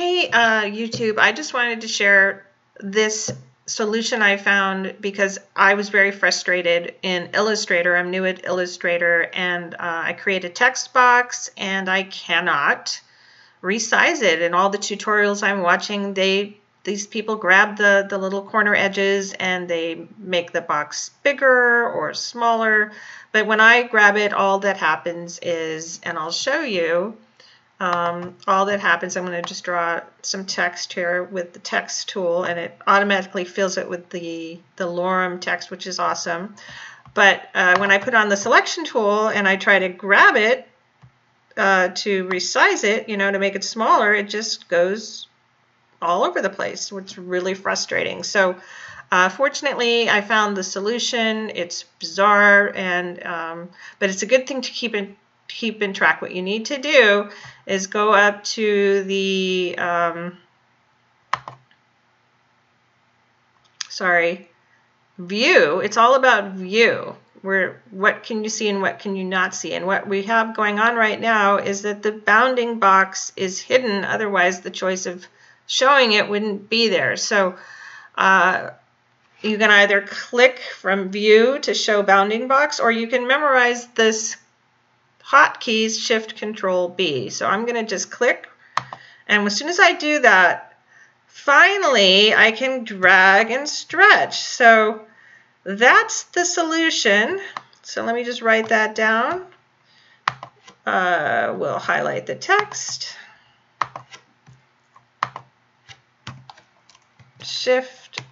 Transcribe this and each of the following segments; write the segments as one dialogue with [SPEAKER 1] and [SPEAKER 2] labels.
[SPEAKER 1] Hey, uh, YouTube, I just wanted to share this solution I found because I was very frustrated in Illustrator. I'm new at Illustrator and uh, I create a text box and I cannot resize it. And all the tutorials I'm watching, they these people grab the, the little corner edges and they make the box bigger or smaller. But when I grab it, all that happens is, and I'll show you, um, all that happens, I'm going to just draw some text here with the text tool and it automatically fills it with the, the lorem text, which is awesome. But uh, when I put on the selection tool and I try to grab it uh, to resize it, you know, to make it smaller, it just goes all over the place, which is really frustrating. So uh, fortunately, I found the solution. It's bizarre, and um, but it's a good thing to keep in keep in track. What you need to do is go up to the um, sorry view. It's all about view. Where what can you see and what can you not see? And what we have going on right now is that the bounding box is hidden. Otherwise, the choice of showing it wouldn't be there. So uh, you can either click from view to show bounding box or you can memorize this hotkeys shift control B. So I'm going to just click and as soon as I do that finally I can drag and stretch. So that's the solution. So let me just write that down. Uh, we'll highlight the text. shift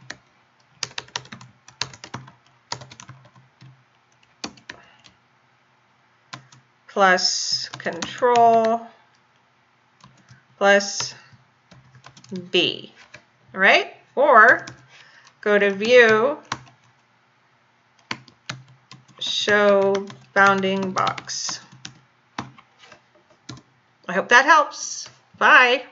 [SPEAKER 1] plus control plus B, right? Or go to view, show bounding box. I hope that helps. Bye.